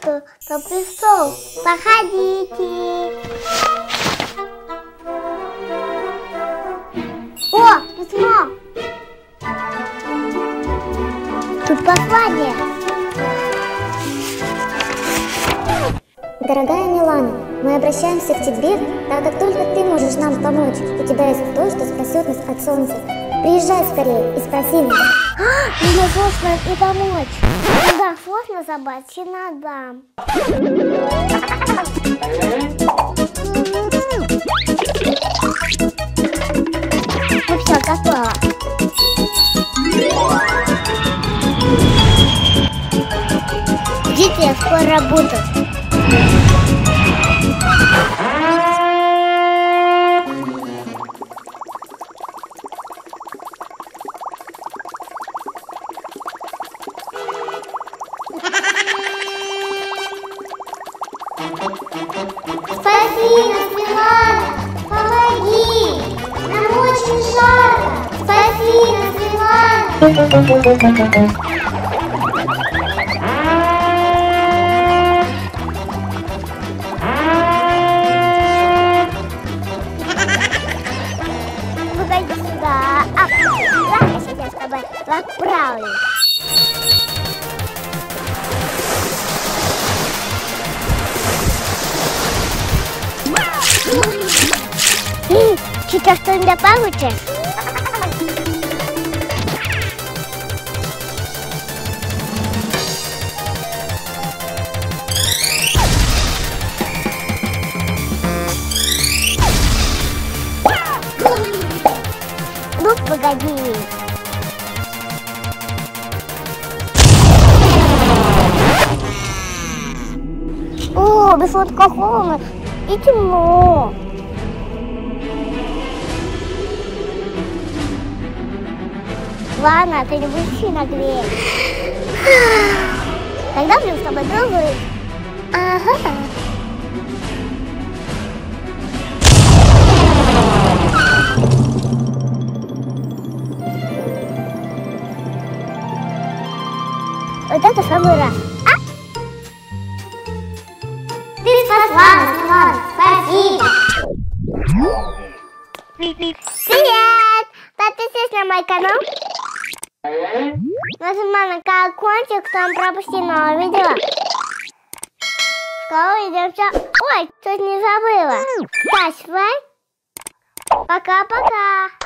Кто пришел? Проходите. О, письмо. Тут послание. Дорогая Милана, мы обращаемся к тебе, так как только ты можешь нам помочь. У тебя есть то, что спасет нас от солнца. Приезжай скорее и спаси нас. Мне сложно и помочь. Да, сложно забрать, и надам. Ну все, готово. Ждите, я скоро буду. Спаси нас, Милана! Помоги! Нам очень жарко! Спаси нас, Милана! Выходи сюда. А, я сейчас с тобой. Сейчас что-нибудь получишь? Ну, погоди. О, без холодно и темно. Ладно, ты не будешь сильно греть. Тогда будем с тобой дружить. Ага. Вот это самый раз. А? Нас, Милана. Спасибо. Привет! Подписывайся на мой канал. Нажимай на колокольчик, чтобы пропустить новое видео. Скоро увидимся. Ой, чуть не забыла. Ставь лайк. Пока-пока.